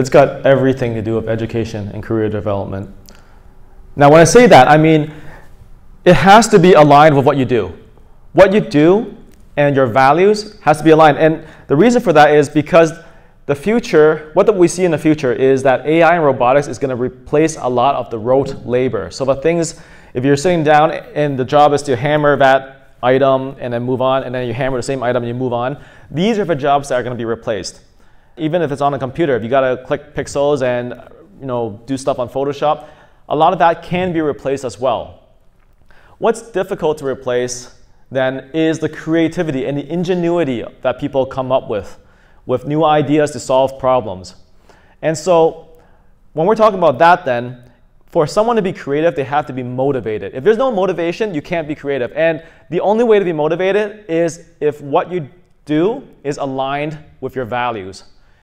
It's got everything to do with education and career development. Now, when I say that, I mean it has to be aligned with what you do. What you do and your values has to be aligned. And the reason for that is because the future, what we see in the future is that AI and robotics is going to replace a lot of the rote labor. So the things, if you're sitting down and the job is to hammer that item and then move on, and then you hammer the same item and you move on, these are the jobs that are going to be replaced. Even if it's on a computer, if you got to click pixels and you know do stuff on Photoshop, a lot of that can be replaced as well. What's difficult to replace then is the creativity and the ingenuity that people come up with, with new ideas to solve problems. And so when we're talking about that then, for someone to be creative, they have to be motivated. If there's no motivation, you can't be creative. And the only way to be motivated is if what you do is aligned with your values.